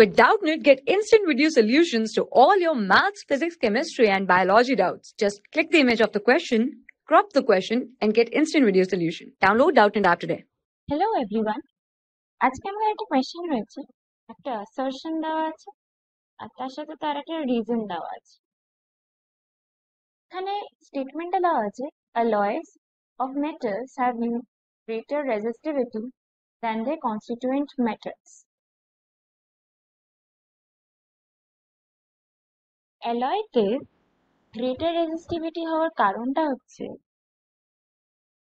With Doubtnut, get instant video solutions to all your maths, physics, chemistry, and biology doubts. Just click the image of the question, crop the question, and get instant video solution. Download Doubtnut app today. Hello everyone. আজকে আমার একটা question রয়েছে একটা assertion দেওয়া আছে আর তার সাথে তার একটা reason দেওয়া আছে এখানে statement দেওয়া আছে alloys of metals have greater resistivity than their constituent metals অ্যালয়তে গ্রেটার রেজিস্টিভিটি হওয়ার কারণটা হচ্ছে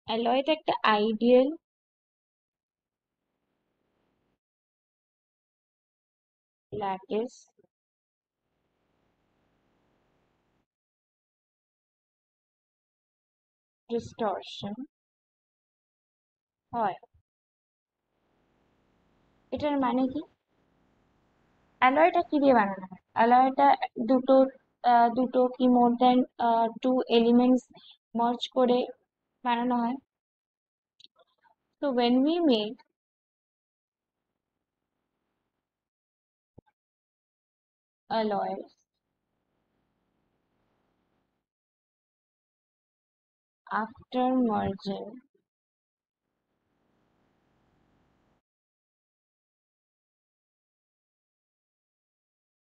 অ্যালয়েতে একটা আইডিয়াল ল্যাটিস ডিস্টরশন হয়। এটার মানে কি? অ্যালয়টা কি দিয়ে বানানো অ্যালয়টা দুটো দুটো কি more than two elements merge করে বানানো হয় তো when we make alloys after merging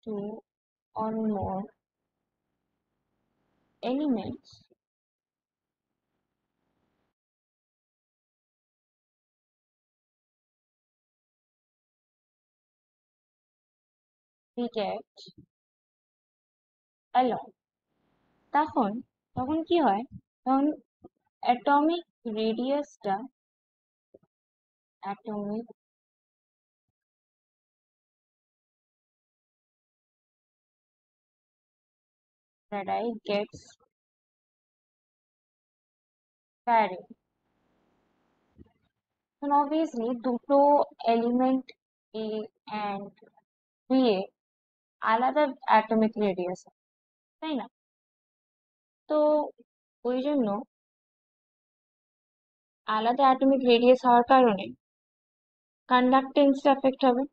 two or more elements. We get alloy তখন তখন কি হয়? তখন atomic রেডিয়াসটা atomic radii gets vary এখন obviously দুটো element A and B A আলাদা অ্যাটমিক রেডিয়াস তাই না তো ওই জন্য আলাদা অ্যাটমিক রেডিয়াস হওয়ার কারণে কন্ডাক্টেন্সটা এফেক্ট হবে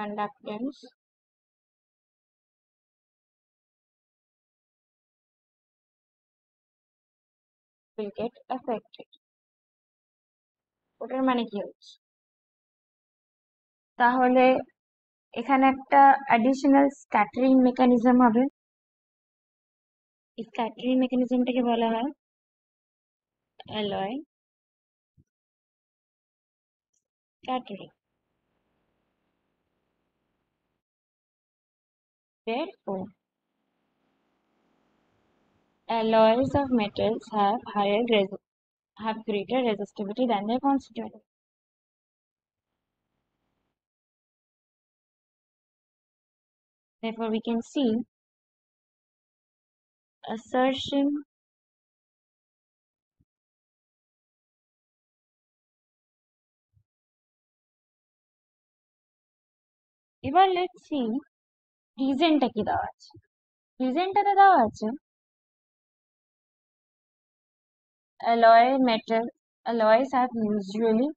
conductance. Will get affected. ওটার মানে কি হচ্ছে? তাহলে এখানে একটা অ্যাডিশনাল স্ক্যাটারিং মেকানিজম হবে। স্ক্যাটারিং মেকানিজমটাকে বলা হয় alloy scattering Therefore, alloys of metals have higher have greater resistivity than their constituents. Therefore, we can see assertion Even let's see রিজনটা কি দেওয়া আছে রিজনটাতে দেওয়া আছে alloy metal alloys have usually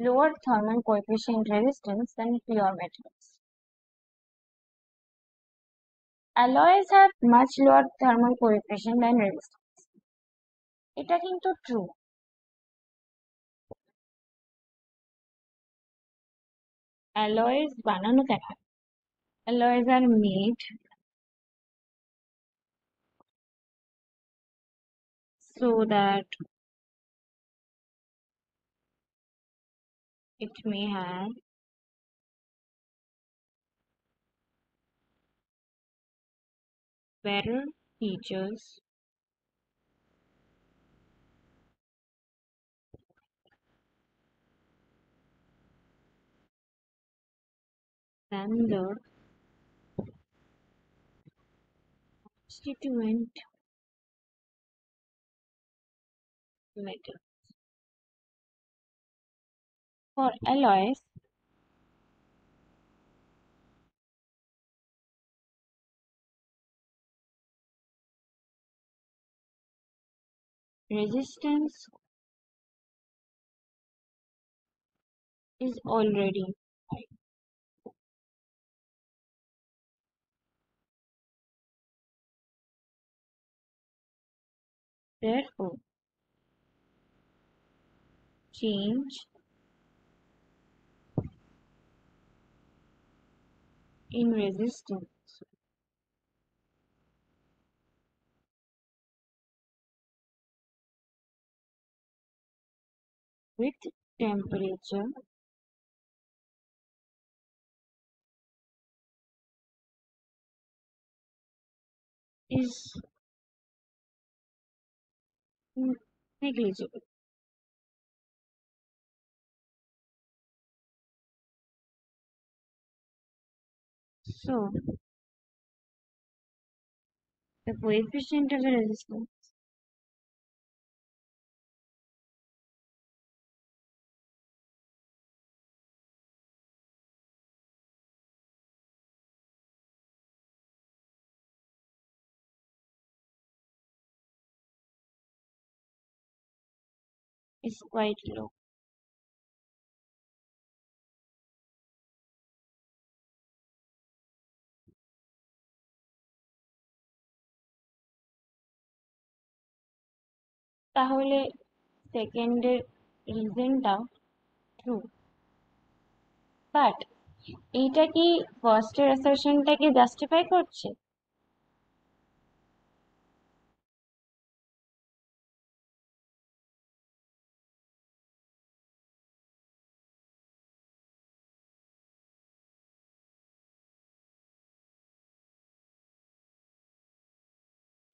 lower thermal coefficient resistance than pure metals. Alloys have much lower thermal coefficient than resistance. এটা কিন্তু true alloys বানানো কেন alloys are made so that it may have better features. Than the constituent metals. For alloys, resistance is already inside. Therefore, change in resistance with temperature. Is negligible. So, the coefficient of the resistance is quite low. তাহলে সেকেন্ডের রিজনটা true but এইটা কি ফার্স্টের অ্যাসারশনটাকে justify করছে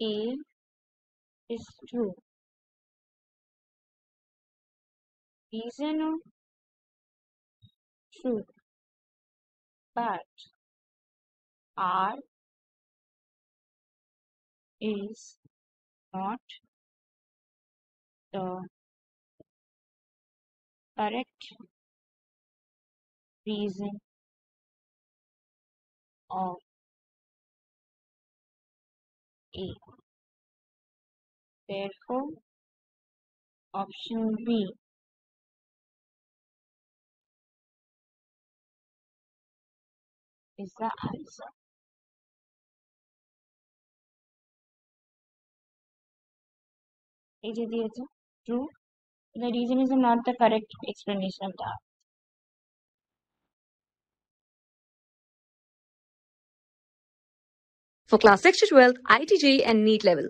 Mm-hmm. A is true. Reason true. But R is not the correct reason of A. Therefore, option B is the answer. It is true. The reason is not the correct explanation of that. For class 6 to 12, IIT JEE and NEET level.